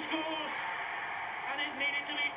scores, and it needed to be